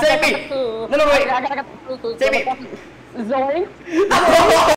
Semi! É não, não, wait! Semi! É Zoe!